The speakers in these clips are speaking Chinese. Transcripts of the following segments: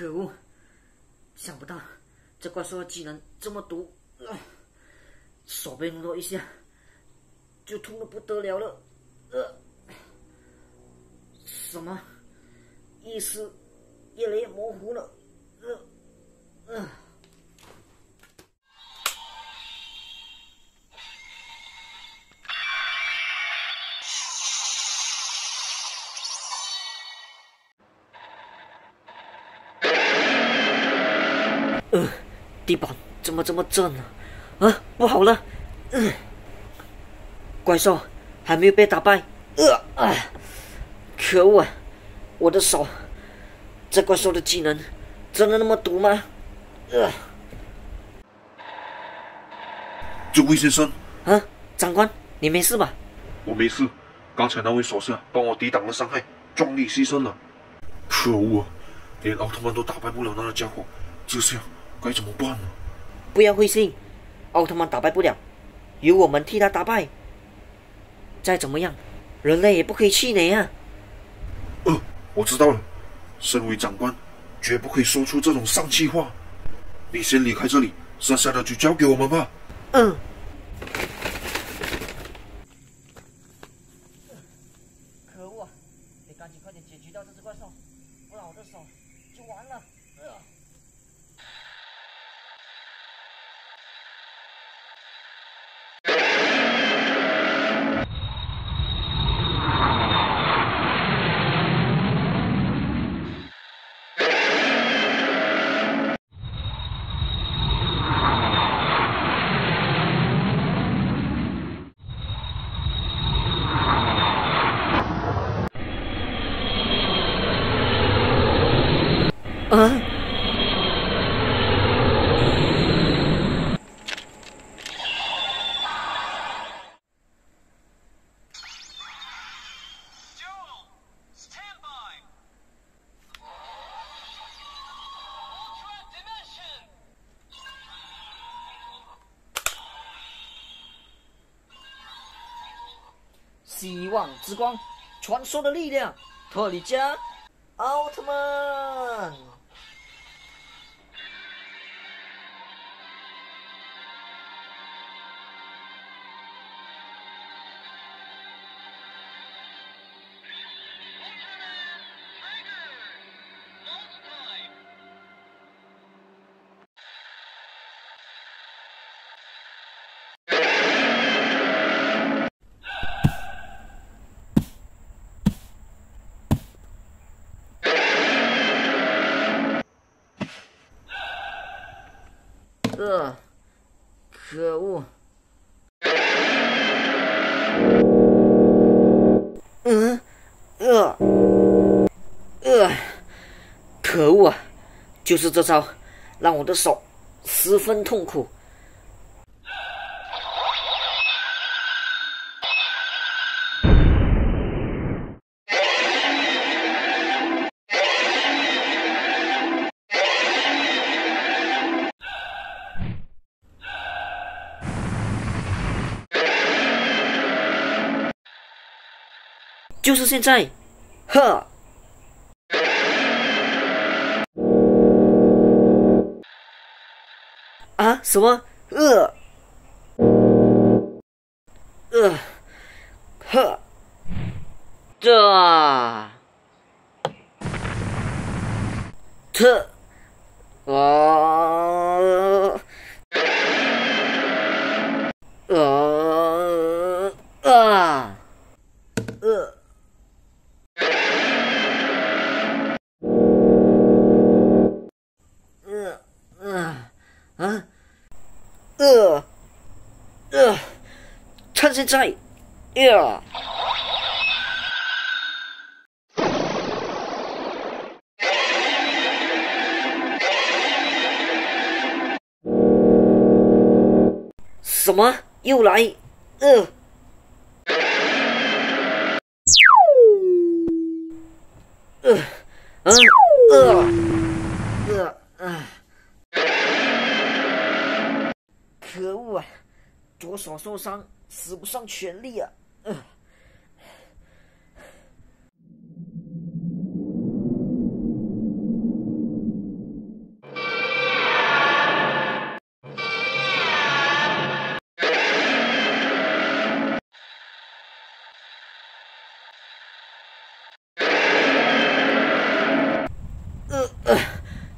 可恶！想不到这怪兽的技能这么毒，呃、手被弄到一下就痛的不得了了。呃，什么？意思越来越模糊了。地板怎么这么震呢？啊，不好了！嗯，怪兽还没有被打败。呃啊，可恶啊！我的手，这怪兽的技能真的那么毒吗？呃，这位先生，啊，长官，你没事吧？我没事，刚才那位手下帮我抵挡了伤害，壮烈牺牲了。可恶啊，连奥特曼都打败不了那个家伙，这下该怎么办呢？不要灰心，奥特曼打败不了，由我们替他打败。再怎么样，人类也不可以气馁啊！呃，我知道了，身为长官，绝不可以说出这种丧气话。你先离开这里，剩下的就交给我们吧。嗯。可恶！得赶紧快点解决掉这只怪兽，不然我的手就完了。希望之光，传说的力量，特利迦，奥特曼。呃，可恶！嗯，呃，呃，可恶啊！就是这招，让我的手十分痛苦。就是现在，呵！啊？什么？呃？呃？呵！这？这？啊？现在呀！什么？又来？呃？呃？嗯？呃？呃？啊！可恶啊！左手受伤，使不上全力啊。呃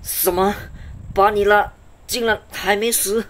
什么？巴尼拉竟然还没死？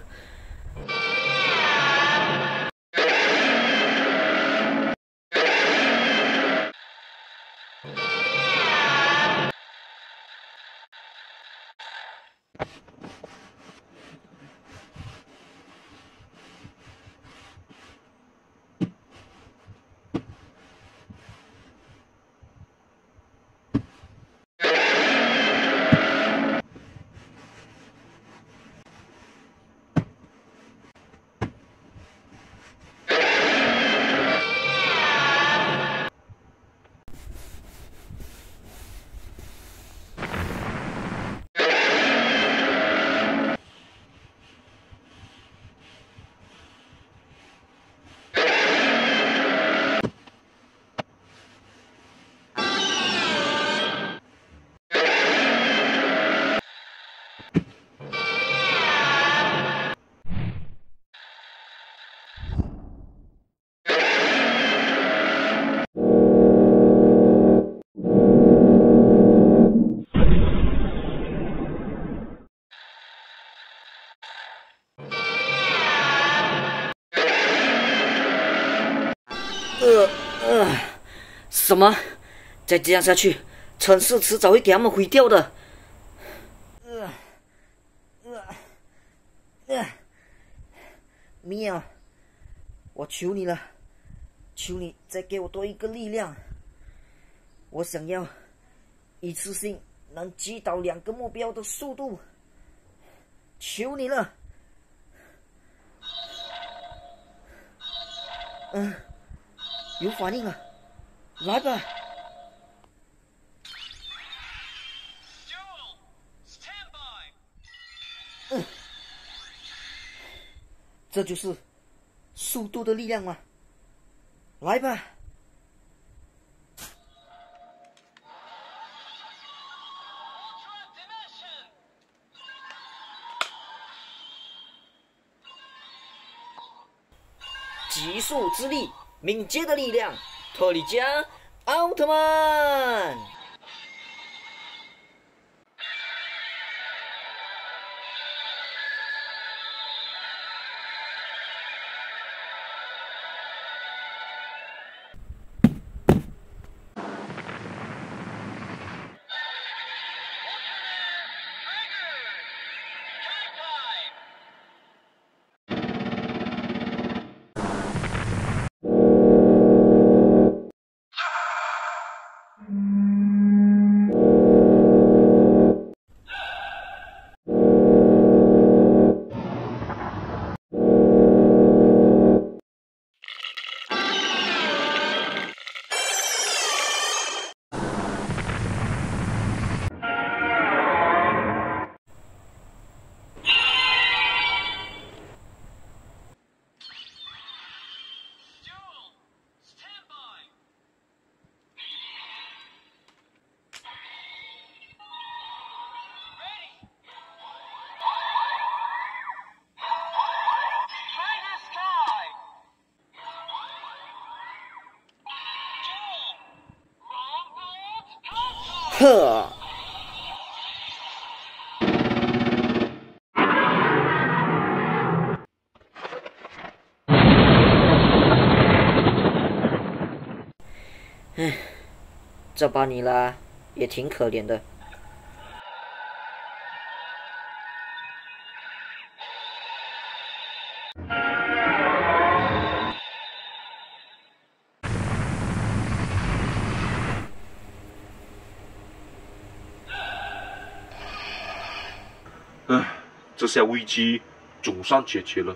呃，什么？再这样下去，城市迟早会给他们毁掉的。呃呃呃，米娅，我求你了，求你再给我多一个力量。我想要一次性能击倒两个目标的速度，求你了。嗯。有反应了，来吧！这就是速度的力量吗？来吧！极速之力。敏捷的力量，特利迦奥特曼。呵，唉，这把你啦也挺可怜的。这下危机总算解决了。